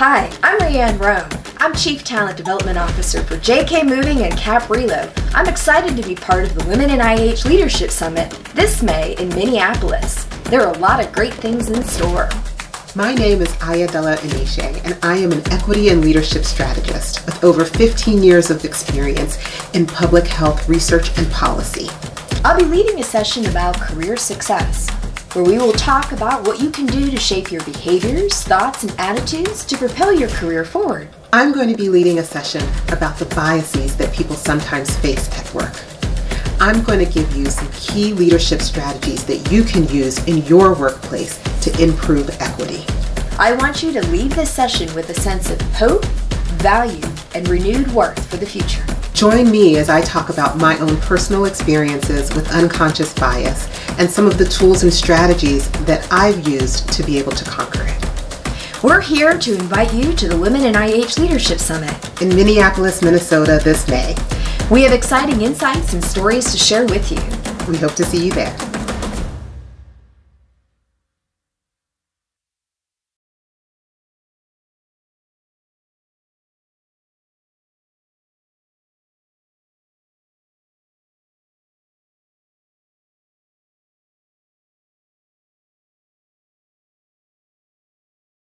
Marianne Rome. I'm Chief Talent Development Officer for JK Moving and Cap Relo. I'm excited to be part of the Women in IH Leadership Summit this May in Minneapolis. There are a lot of great things in store. My name is Ayadela Iniche, and I am an equity and leadership strategist with over 15 years of experience in public health research and policy. I'll be leading a session about career success, where we will talk about what you can do to shape your behaviors, thoughts, and attitudes to propel your career forward. I'm going to be leading a session about the biases that people sometimes face at work. I'm going to give you some key leadership strategies that you can use in your workplace to improve equity. I want you to leave this session with a sense of hope, value, and renewed worth for the future. Join me as I talk about my own personal experiences with unconscious bias and some of the tools and strategies that I've used to be able to conquer it. We're here to invite you to the Women in IH Leadership Summit in Minneapolis, Minnesota this May. We have exciting insights and stories to share with you. We hope to see you there.